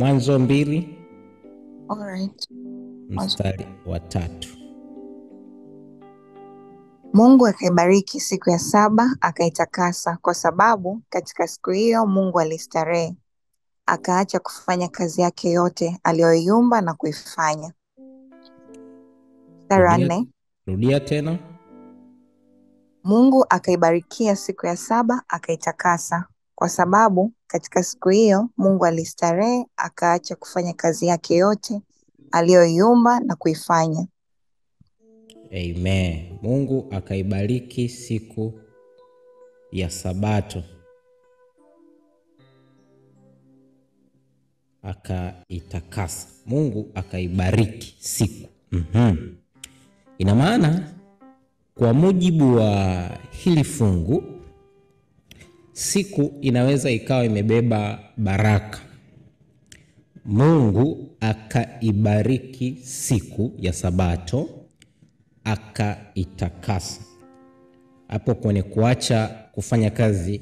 Mwanzo mbili Alright. mstari wa tatu. Mungu akaibariki siku ya saba akaitakasa, kwa sababu katika siku hiyo Mungu alistarehe, akaacha kufanya kazi yake yote aliyoiumba na kuifanya. Mstari wa Rudia, nne. rudia tena. Mungu akaibarikia siku ya saba akaitakasa, kwa sababu katika siku hiyo Mungu alistarehe, akaacha kufanya kazi yake yote aliyoiumba na kuifanya. Amen. Mungu akaibariki siku ya Sabato akaitakasa. Mungu akaibariki siku. mm -hmm. Ina maana kwa mujibu wa hili fungu, siku inaweza ikawa imebeba baraka. Mungu akaibariki siku ya Sabato akaitakasa. Hapo kwenye kuacha kufanya kazi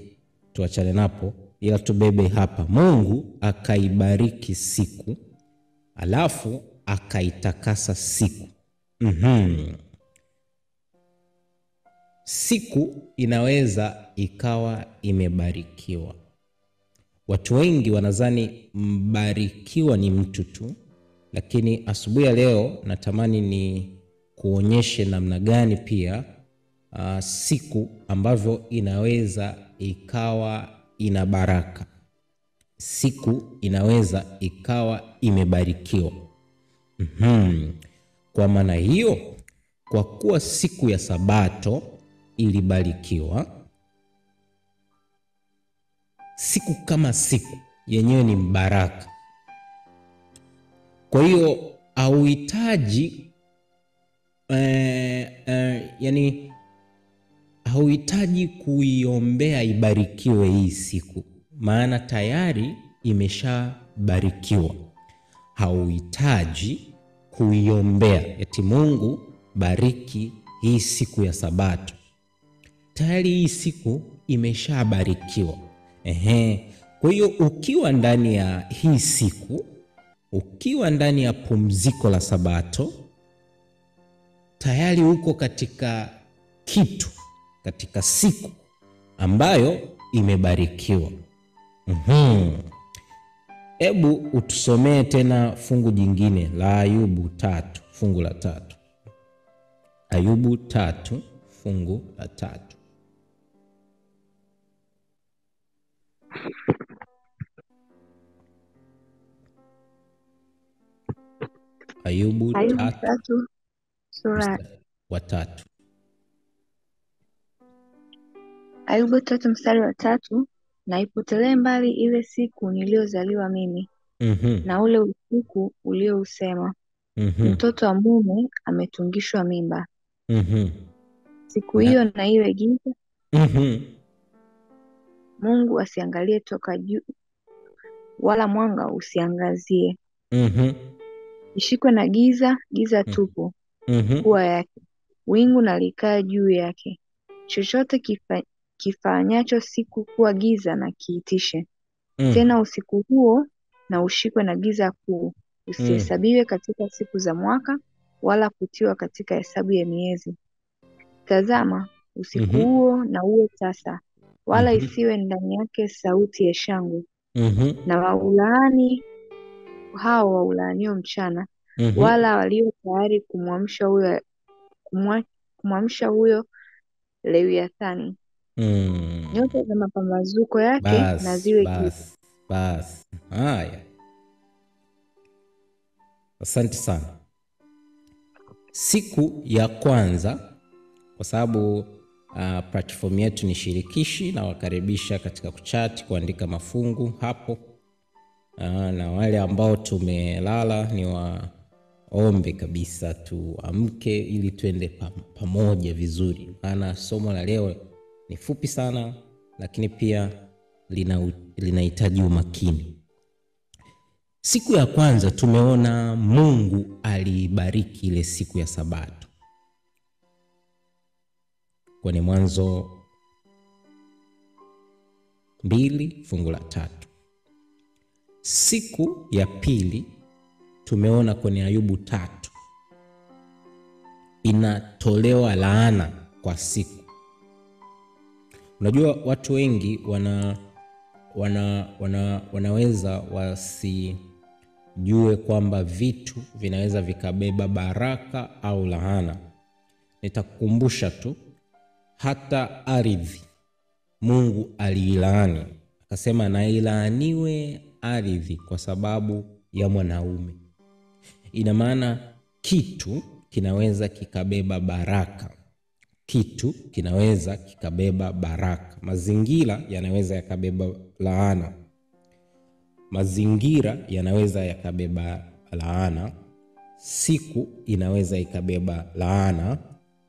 tuachane napo, ila tubebe hapa, Mungu akaibariki siku alafu akaitakasa siku. Mhm. Siku inaweza ikawa imebarikiwa. Watu wengi wanadhani mbarikiwa ni mtu tu, lakini asubuhi ya leo natamani ni kuonyeshe namna gani pia uh, siku ambavyo inaweza ikawa ina baraka. Siku inaweza ikawa imebarikiwa. mm -hmm. Kwa maana hiyo, kwa kuwa siku ya Sabato ilibarikiwa, siku kama siku yenyewe ni mbaraka. Kwa hiyo hauhitaji eh, eh, yani hauhitaji kuiombea ibarikiwe hii siku, maana tayari imeshabarikiwa. Hauhitaji kuiombea eti Mungu bariki hii siku ya Sabato, tayari hii siku imeshabarikiwa. Ehe. Kwa hiyo ukiwa ndani ya hii siku, ukiwa ndani ya pumziko la Sabato, tayari uko katika kitu, katika siku ambayo imebarikiwa. Mhm. Hebu utusomee tena fungu jingine la Ayubu tatu, fungu la tatu. Ayubu tatu, fungu la tatu. Ayubu Ayubu tatu tatu sura mstari wa tatu. Ayubu tatu mstari wa tatu naipotelee mbali ile siku niliyozaliwa mimi mm -hmm. na ule usiku uliousema -hmm. mtoto wa mume ametungishwa mimba. mm -hmm. Siku hiyo na iwe giza, mm -hmm. Mungu asiangalie toka juu, wala mwanga usiangazie. mhm, Ishikwe na giza, giza tupu mm -hmm. kuwa yake, wingu nalikaa juu yake. Chochote kifa, kifanyacho siku kuwa giza na kiitishe. mhm. Tena usiku huo na ushikwe na giza kuu, usihesabiwe katika siku za mwaka, wala kutiwa katika hesabu ya miezi. Tazama, usiku Mhm. huo na uwe sasa, wala mm -hmm. isiwe ndani yake sauti ya shangwe. Mhm, Na waulaani hao waulaanio mchana, mm -hmm. wala walio tayari kumwamsha huyo kumwa- kumwamsha huyo Lewiathani. Mm. Nyota za mapambazuko yake bas, na ziwe giza. bas, bas. Haya, asante sana. Siku ya kwanza, kwa sababu uh, platform yetu ni shirikishi, na wakaribisha katika kuchati, kuandika mafungu hapo na wale ambao tumelala ni waombe kabisa tuamke ili tuende pam- pamoja vizuri, maana somo la leo ni fupi sana, lakini pia lina- linahitaji umakini. Siku ya kwanza tumeona Mungu alibariki ile siku ya Sabato kwenye Mwanzo mbili fungu la tatu. Siku ya pili tumeona kwenye Ayubu tatu inatolewa laana kwa siku. Unajua watu wengi wana, wana, wana, wanaweza wasijue kwamba vitu vinaweza vikabeba baraka au laana. Nitakukumbusha tu, hata ardhi Mungu aliilaani akasema, na ilaaniwe ardhi kwa sababu ya mwanaume. Ina maana kitu kinaweza kikabeba baraka, kitu kinaweza kikabeba baraka. Mazingira yanaweza yakabeba laana, mazingira yanaweza yakabeba laana, siku inaweza ikabeba laana,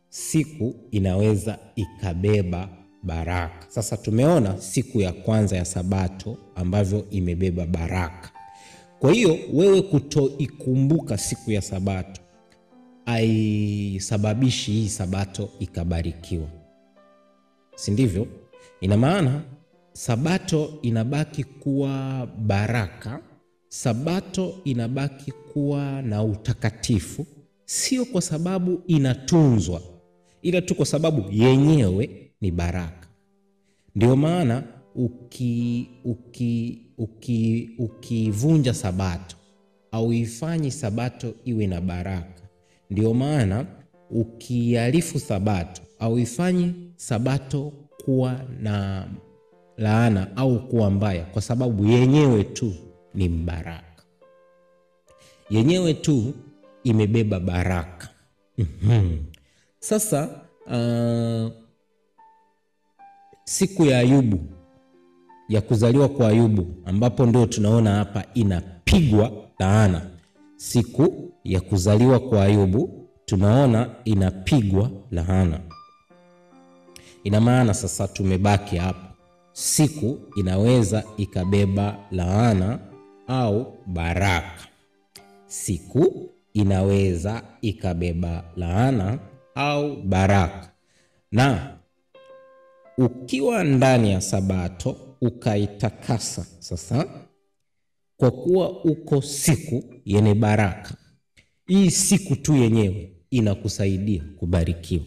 siku inaweza ikabeba baraka. Sasa tumeona siku ya kwanza ya Sabato ambavyo imebeba baraka. Kwa hiyo wewe kutoikumbuka siku ya Sabato haisababishi hii Sabato ikabarikiwa, si ndivyo? Ina maana Sabato inabaki kuwa baraka, Sabato inabaki kuwa na utakatifu, sio kwa sababu inatunzwa, ila tu kwa sababu yenyewe ni baraka. Ndio maana ukivunja uki uki uki Sabato au ifanyi Sabato iwe na baraka, ndio maana ukiarifu Sabato au ifanyi Sabato kuwa na laana au kuwa mbaya, kwa sababu yenyewe tu ni mbaraka, yenyewe tu imebeba baraka. Mhm. Sasa uh, siku ya Ayubu ya kuzaliwa kwa Ayubu, ambapo ndio tunaona hapa inapigwa laana. Siku ya kuzaliwa kwa Ayubu tunaona inapigwa laana. Ina maana sasa tumebaki hapo, siku inaweza ikabeba laana au baraka. Siku inaweza ikabeba laana au baraka, na ukiwa ndani ya Sabato ukaitakasa sasa, kwa kuwa uko siku yenye baraka, hii siku tu yenyewe inakusaidia kubarikiwa.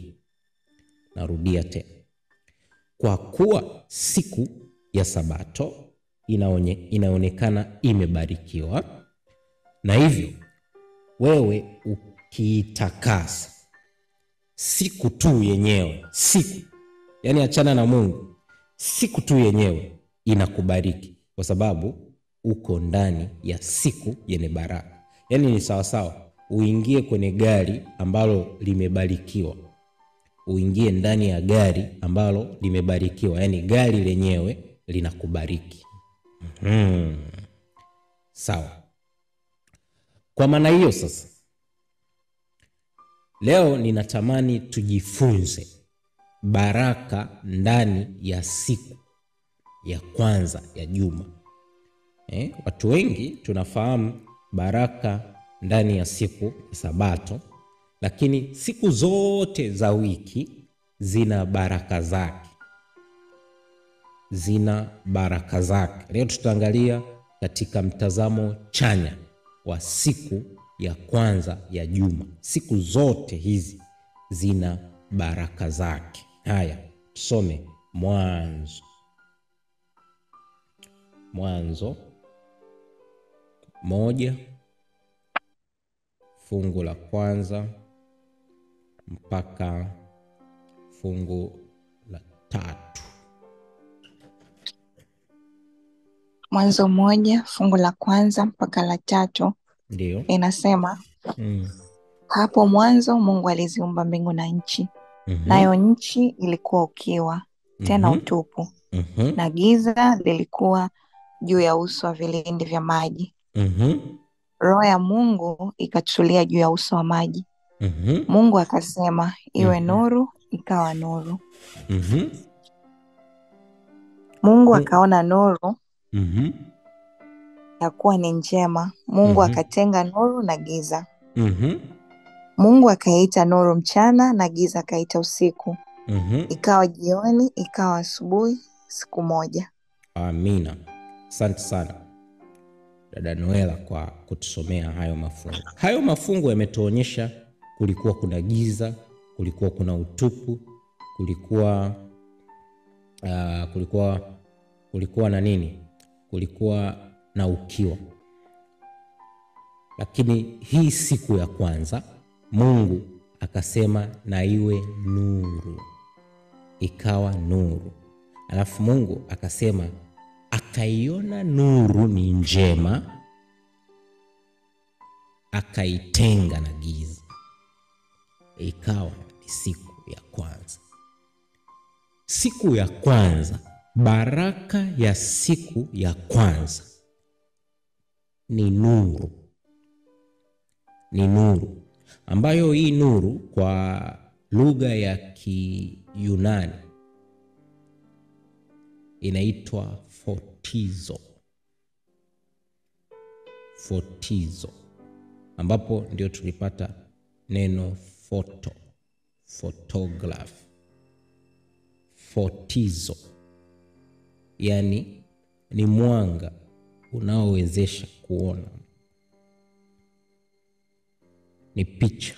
Narudia tena, kwa kuwa siku ya Sabato inaone, inaonekana imebarikiwa, na hivyo wewe ukiitakasa siku tu yenyewe, siku yaani, achana na Mungu, siku tu yenyewe inakubariki kwa sababu uko ndani ya siku yenye baraka. Yani ni sawasawa uingie kwenye gari ambalo limebarikiwa, uingie ndani ya gari ambalo limebarikiwa, yani gari lenyewe linakubariki. Mm-hmm. Sawa. Kwa maana hiyo sasa, leo ninatamani tujifunze baraka ndani ya siku ya kwanza ya juma. Eh, watu wengi tunafahamu baraka ndani ya siku ya Sabato, lakini siku zote za wiki zina baraka zake, zina baraka zake. Leo tutaangalia katika mtazamo chanya wa siku ya kwanza ya juma. Siku zote hizi zina baraka zake. Haya, tusome Mwanzo, Mwanzo moja fungu la kwanza mpaka fungu la tatu. Mwanzo moja fungu la kwanza mpaka la tatu Ndio. inasema, Mm. hapo mwanzo Mungu aliziumba mbingu na nchi, Mhm. nayo nchi ilikuwa ukiwa tena mm-hmm. utupu, mm-hmm. na giza lilikuwa juu ya uso wa vilindi vya maji. mm-hmm. Roho ya Mungu ikatulia juu ya uso wa maji. mm-hmm. Mungu akasema, iwe mm-hmm. nuru, ikawa nuru. mm-hmm. Mungu Mm. akaona nuru mm-hmm. ya kuwa ni njema. Mungu mm-hmm. akatenga nuru na giza. Mhm. Mungu akaita nuru mchana na giza akaita usiku. mm-hmm. Ikawa jioni, ikawa asubuhi, siku moja. Amina, asante sana. dada Noela kwa kutusomea hayo mafungu. Hayo mafungu yametuonyesha kulikuwa kuna giza, kulikuwa kuna utupu, kulikuwa uh, kulikuwa kulikuwa na nini? Kulikuwa na ukiwa. Lakini hii siku ya kwanza Mungu akasema na iwe nuru, ikawa nuru. Alafu Mungu akasema akaiona nuru ni njema, akaitenga na giza. Ikawa ni siku ya kwanza. Siku ya kwanza, baraka ya siku ya kwanza ni nuru, ni nuru ambayo hii nuru kwa lugha ya Kiyunani inaitwa fotizo, fotizo, ambapo ndio tulipata neno foto, photograph, fotizo, yani ni mwanga unaowezesha kuona, ni picha.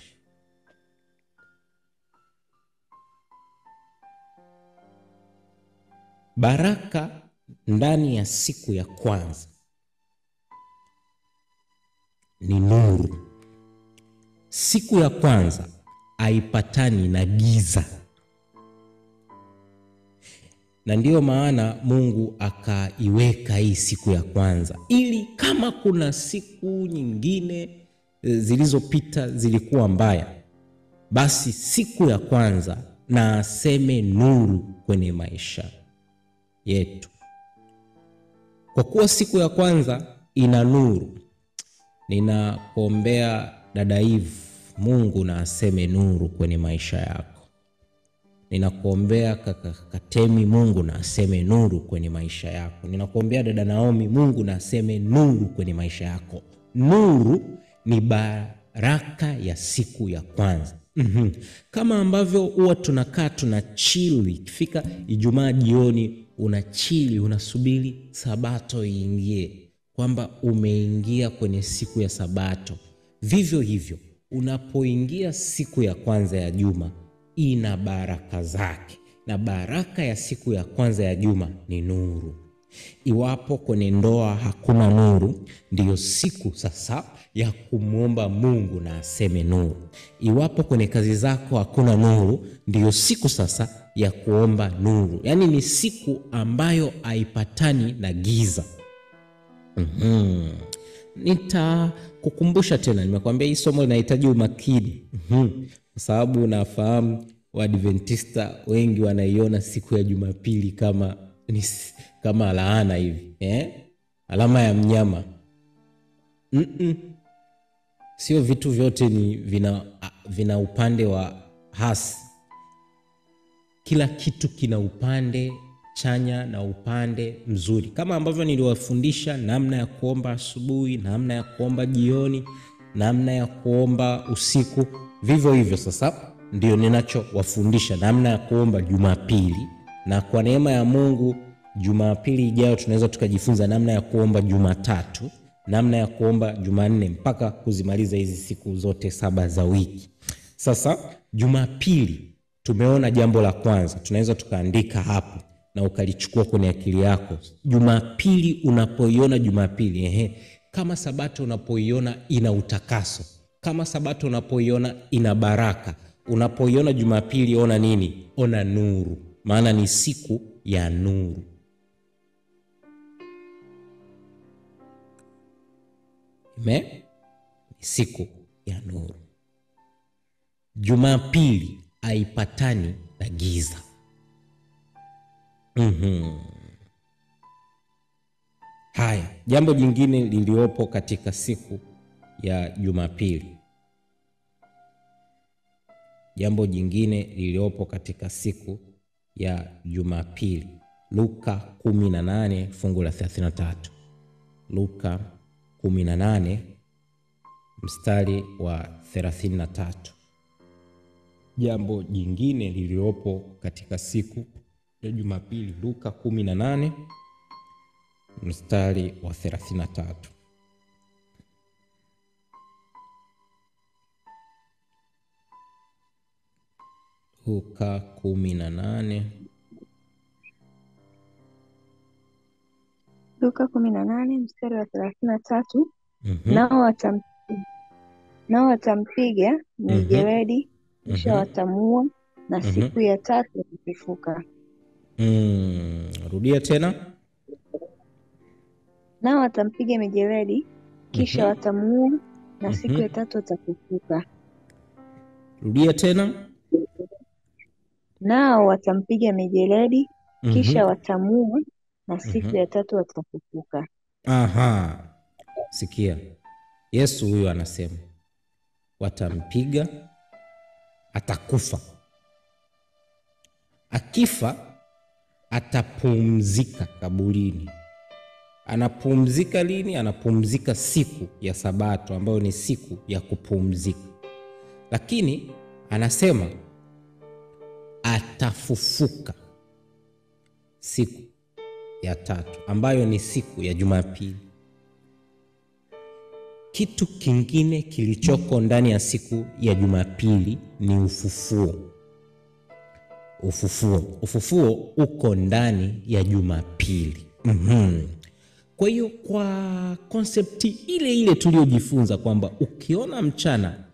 Baraka ndani ya siku ya kwanza ni nuru. Siku ya kwanza haipatani na giza, na ndiyo maana Mungu akaiweka hii siku ya kwanza, ili kama kuna siku nyingine zilizopita zilikuwa mbaya, basi siku ya kwanza na aseme nuru kwenye maisha yetu. Kwa kuwa siku ya kwanza ina nuru, ninakuombea dada Eve, Mungu na aseme nuru kwenye maisha yako. Ninakuombea kaka Katemi, Mungu na aseme nuru kwenye maisha yako. Ninakuombea dada Naomi, Mungu na aseme nuru kwenye maisha yako. Nuru ni baraka ya siku ya kwanza. Mm-hmm. Kama ambavyo huwa tunakaa tuna chili, ikifika Ijumaa jioni una chili, unasubiri sabato iingie, kwamba umeingia kwenye siku ya sabato. Vivyo hivyo unapoingia siku ya kwanza ya juma ina baraka zake, na baraka ya siku ya kwanza ya juma ni nuru. Iwapo kwenye ndoa hakuna nuru, ndiyo siku sasa ya kumwomba Mungu na aseme nuru. Iwapo kwenye kazi zako hakuna nuru, ndiyo siku sasa ya kuomba nuru. Yaani ni siku ambayo haipatani na giza. mm-hmm. Nitakukumbusha tena, nimekuambia hii somo linahitaji umakini mm-hmm. kwa sababu nafahamu Waadventista wengi wanaiona siku ya Jumapili kama kama laana hivi eh? alama ya mnyama Mm-mm. Sio vitu vyote ni vina, vina upande wa hasi. Kila kitu kina upande chanya na upande mzuri, kama ambavyo niliwafundisha namna ya kuomba asubuhi, namna ya kuomba jioni, namna ya kuomba usiku. Vivyo hivyo sasa ndio ninachowafundisha namna ya kuomba Jumapili, na kwa neema ya Mungu Jumapili ijayo tunaweza tukajifunza namna ya kuomba Jumatatu, namna ya kuomba Jumanne mpaka kuzimaliza hizi siku zote saba za wiki. Sasa Jumapili tumeona jambo la kwanza, tunaweza tukaandika hapo na ukalichukua kwenye akili yako. Jumapili unapoiona Jumapili, ehe, kama Sabato unapoiona ina utakaso, kama Sabato unapoiona ina baraka, unapoiona Jumapili ona nini? Ona nuru, maana ni siku ya nuru. Me ni siku ya nuru. Jumapili haipatani na giza. mm-hmm. Haya, jambo jingine liliopo katika siku ya Jumapili, jambo jingine liliopo katika siku ya Jumapili, Luka 18 fungu la 33. Luka 18 mstari wa 33. Jambo jingine liliopo katika siku ya Jumapili, Luka 18 mstari wa 33. Luka kumi na nane Luka kumi na nane mstari wa thelathini na tatu Mhm, nao watam nao watampiga mijeledi kisha mm -hmm. watamua na -hmm. siku ya tatu atafufuka. Mm, rudia tena. Nao watampiga mijeledi kisha mm -hmm. watamua na siku Mhm. ya tatu atafufuka. Rudia tena. Nao watampiga mijeledi kisha watamua watamuua na siku mm -hmm. ya tatu watafufuka. Aha, sikia, Yesu huyu anasema watampiga, atakufa. Akifa atapumzika kaburini. Anapumzika lini? Anapumzika siku ya Sabato, ambayo ni siku ya kupumzika, lakini anasema atafufuka siku ya tatu ambayo ni siku ya Jumapili. Kitu kingine kilichoko ndani ya siku ya Jumapili ni ufufuo. Ufufuo, ufufuo uko ndani ya Jumapili. Mm-hmm. Kwa hiyo kwa konsepti ile ile tuliyojifunza kwamba ukiona mchana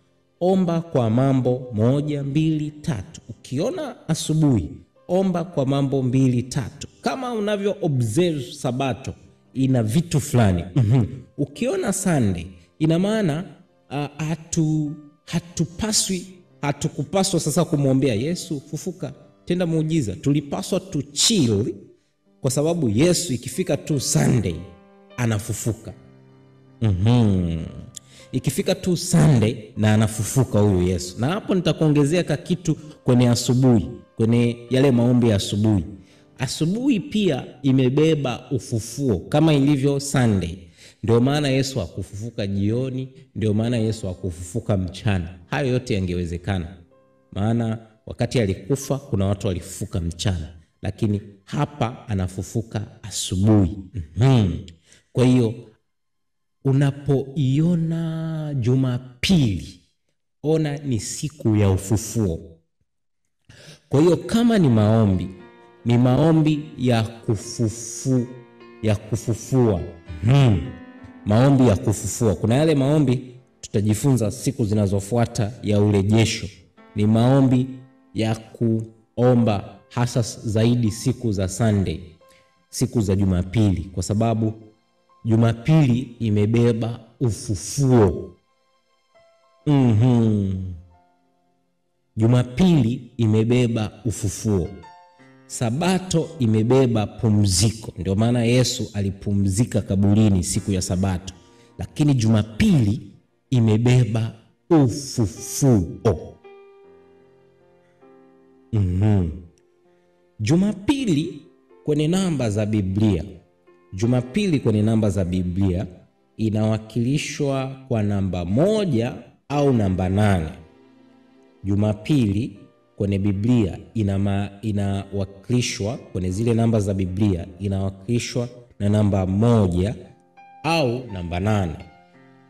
omba kwa mambo moja mbili tatu, ukiona asubuhi omba kwa mambo mbili tatu, kama unavyo observe Sabato ina vitu fulani. Mhm. Ukiona Sunday ina maana uh, hatu hatupaswi hatukupaswa sasa kumwombea Yesu fufuka, tenda muujiza. Tulipaswa tu chill kwa sababu Yesu ikifika tu Sunday anafufuka. Mhm. Ikifika tu Sunday na anafufuka huyu Yesu. Na hapo nitakuongezea ka kitu kwenye asubuhi, kwenye yale maombi ya asubuhi. Asubuhi pia imebeba ufufuo kama ilivyo Sunday. Ndio maana Yesu akufufuka jioni, ndio maana Yesu akufufuka mchana. Hayo yote yangewezekana, maana wakati alikufa kuna watu walifufuka mchana, lakini hapa anafufuka asubuhi. Mhm. Kwa hiyo unapoiona Jumapili, ona ni siku ya ufufuo. Kwa hiyo kama ni maombi, ni maombi ya kufufu, ya kufufua hmm. Maombi ya kufufua. Kuna yale maombi tutajifunza siku zinazofuata ya urejesho, ni maombi ya kuomba hasa zaidi siku za Sunday, siku za Jumapili, kwa sababu Jumapili imebeba ufufuo. Mhm. Jumapili imebeba ufufuo. Sabato imebeba pumziko, ndio maana Yesu alipumzika kaburini siku ya Sabato, lakini Jumapili imebeba ufufuo. Mhm. Jumapili kwenye namba za Biblia, Jumapili kwenye namba za Biblia inawakilishwa kwa namba moja au namba nane. Jumapili kwenye Biblia inama, inawakilishwa kwenye zile namba za Biblia inawakilishwa na namba moja au namba nane.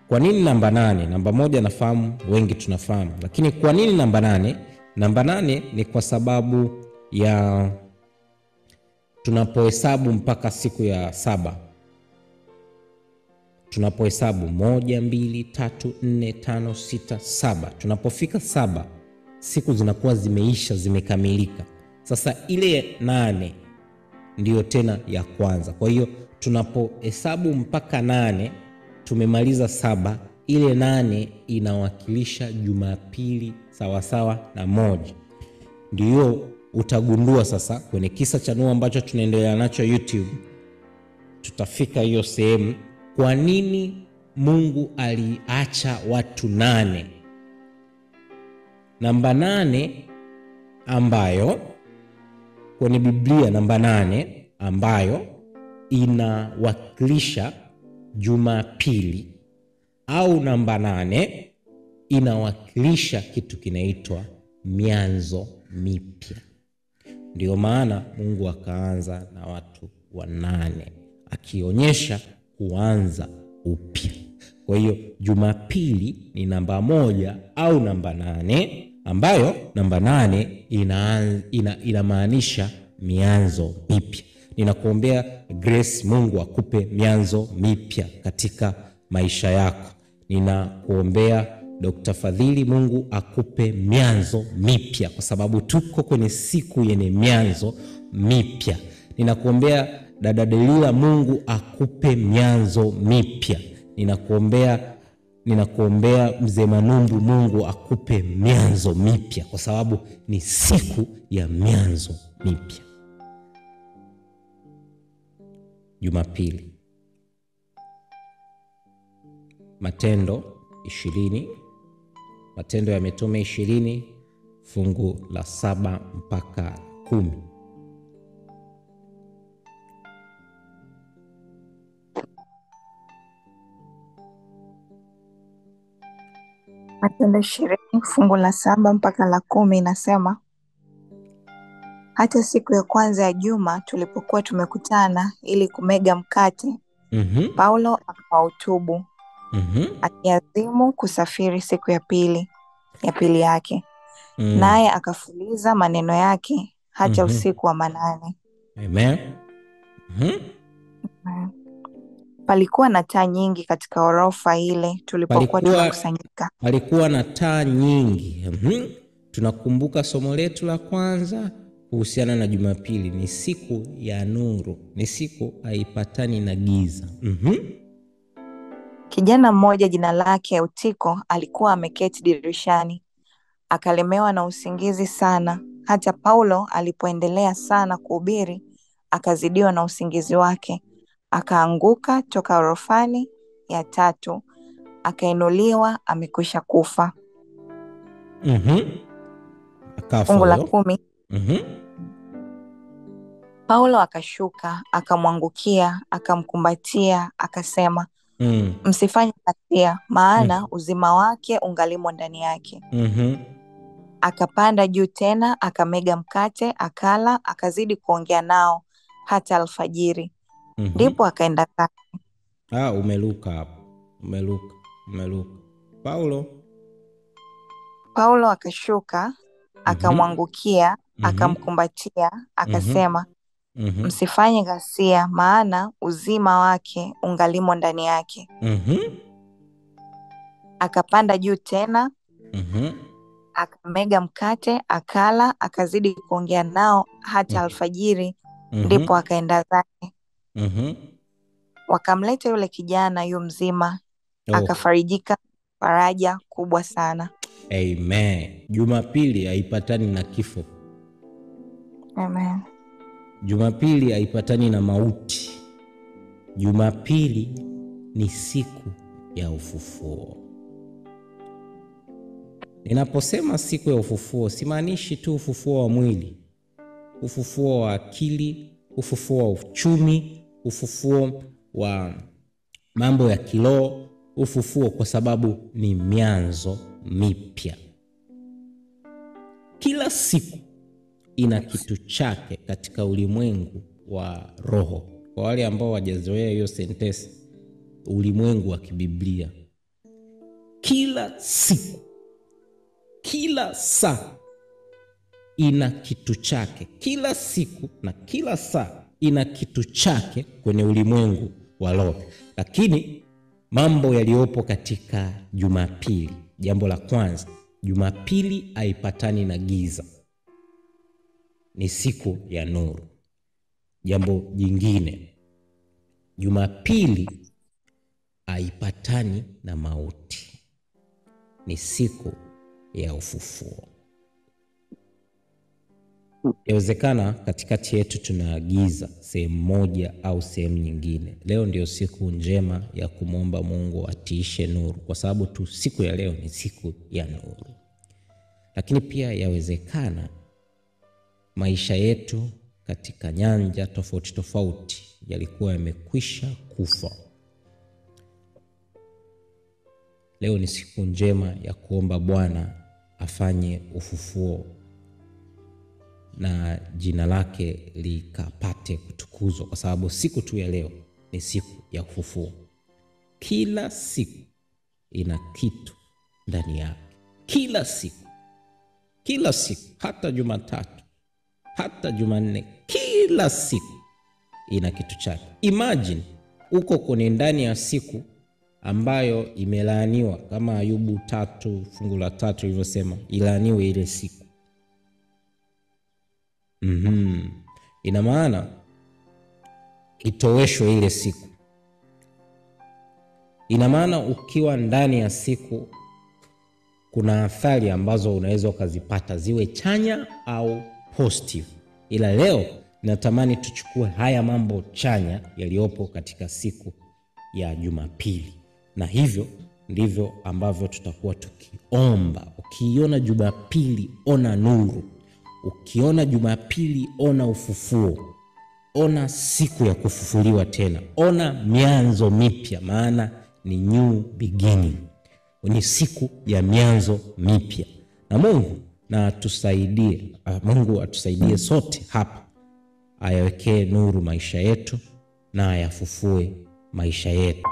Kwa nini namba nane? Namba moja nafahamu, wengi tunafahamu, lakini kwa nini namba nane? Namba nane ni kwa sababu ya tunapohesabu mpaka siku ya saba tunapohesabu moja, mbili, tatu, nne, tano, sita, saba. Tunapofika saba, siku zinakuwa zimeisha, zimekamilika. Sasa ile nane ndiyo tena ya kwanza. Kwa hiyo tunapohesabu mpaka nane, tumemaliza saba, ile nane inawakilisha Jumapili sawasawa na moja. Ndiyo utagundua sasa kwenye kisa cha Nuhu ambacho tunaendelea nacho YouTube, tutafika hiyo sehemu kwa nini Mungu aliacha watu nane? Namba nane ambayo kwenye Biblia, namba nane ambayo inawakilisha Jumapili au namba nane inawakilisha kitu kinaitwa mianzo mipya. Ndio maana Mungu akaanza na watu wanane akionyesha kuanza upya. Kwa hiyo Jumapili ni namba moja au namba nane ambayo namba nane ina, ina, inamaanisha mianzo mipya. Ninakuombea Grace, Mungu akupe mianzo mipya katika maisha yako. Ninakuombea Dr. Fadhili, Mungu akupe mianzo mipya, kwa sababu tuko kwenye siku yenye mianzo mipya. Ninakuombea dada Delila, Mungu akupe mianzo mipya. Ninakuombea ninakuombea mzee Manumbu, Mungu akupe mianzo mipya, kwa sababu ni siku ya mianzo mipya. Jumapili, Matendo ishirini, Matendo ya Mitume ishirini fungu la saba mpaka kumi. Matendo ishirini fungu la saba mpaka la kumi inasema, hata siku ya kwanza ya juma tulipokuwa tumekutana ili kumega mkate, mm -hmm. Paulo akawahutubu mhm, akiazimu kusafiri siku ya pili ya pili yake, mm. naye akafuliza maneno yake hata mm-hmm. usiku wa manane. Amen. Mhm. Palikuwa na taa nyingi katika orofa ile tulipokuwa tunakusanyika. Palikuwa na taa nyingi. mm-hmm. Tunakumbuka somo letu la kwanza kuhusiana na Jumapili, ni siku ya nuru, ni siku haipatani na giza. Mhm. Kijana mmoja jina lake Eutiko alikuwa ameketi dirishani, akalemewa na usingizi sana. Hata Paulo alipoendelea sana kuhubiri, akazidiwa na usingizi wake, akaanguka toka orofani ya tatu, akainuliwa amekwisha kufa. mm-hmm. Fungu la kumi. mm-hmm. Paulo akashuka akamwangukia, akamkumbatia, akasema, Mm. msifanye hatia, maana mm. uzima wake ungalimo ndani yake. mm-hmm. Akapanda juu tena, akamega mkate, akala, akazidi kuongea nao hata alfajiri. Mhm. Ndipo akaenda zake. Ah, umeluka hapo, umeluka, umeluka. Paulo. Paulo akashuka akamwangukia, mm-hmm. akamkumbatia, akasema, Mhm. msifanye ghasia, maana uzima wake ungalimo ndani yake. mm-hmm. Akapanda juu tena, mm-hmm. akamega mkate, akala, akazidi kuongea nao hata mm-hmm. alfajiri. ndipo mm-hmm. akaenda zake. mm-hmm. Wakamleta yule kijana yu mzima, Oh. akafarijika faraja kubwa sana. Amen. Jumapili haipatani na kifo. Amen. Jumapili haipatani na mauti. Jumapili ni siku ya ufufuo. Ninaposema siku ya ufufuo, simaanishi tu ufufuo wa mwili, ufufuo wa akili, ufufuo wa uchumi, ufufuo wa mambo ya kiroho, ufufuo kwa sababu ni mianzo mipya. Kila siku ina kitu chake katika ulimwengu wa roho. Kwa wale ambao wajazoea hiyo sentesi, ulimwengu wa kibiblia, kila siku, kila saa ina kitu chake. Kila siku na kila saa ina kitu chake kwenye ulimwengu wa roho. Lakini mambo yaliyopo katika Jumapili, jambo la kwanza, Jumapili haipatani na giza ni siku ya nuru. Jambo jingine, Jumapili haipatani na mauti, ni siku ya ufufuo. Yawezekana katikati yetu tunaagiza sehemu moja au sehemu nyingine. Leo ndio siku njema ya kumwomba Mungu atiishe nuru, kwa sababu tu siku ya leo ni siku ya nuru. Lakini pia yawezekana maisha yetu katika nyanja tofauti tofauti yalikuwa yamekwisha kufa. Leo ni siku njema ya kuomba Bwana afanye ufufuo na jina lake likapate kutukuzwa, kwa sababu siku tu ya leo ni siku ya ufufuo. Kila siku ina kitu ndani yake, kila siku kila siku, hata Jumatatu, hata Jumanne, kila siku ina kitu chake. Imagine uko kwenye ndani ya siku ambayo imelaaniwa kama Ayubu tatu fungu la tatu ilivyosema, ilaaniwe ile siku. mm-hmm. Ina maana itoweshwe ile siku. Ina maana ukiwa ndani ya siku kuna athari ambazo unaweza ukazipata ziwe chanya au positive, ila leo natamani tuchukue haya mambo chanya yaliyopo katika siku ya Jumapili, na hivyo ndivyo ambavyo tutakuwa tukiomba. Ukiiona Jumapili, ona nuru. Ukiona Jumapili, ona ufufuo, ona siku ya kufufuliwa tena, ona mianzo mipya, maana ni new beginning, ni siku ya mianzo mipya. Na Mungu na atusaidie, Mungu atusaidie sote hapa, ayawekee nuru maisha yetu na ayafufue maisha yetu.